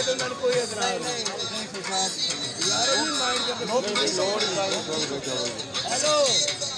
कोई एतराज़ नहीं हेलो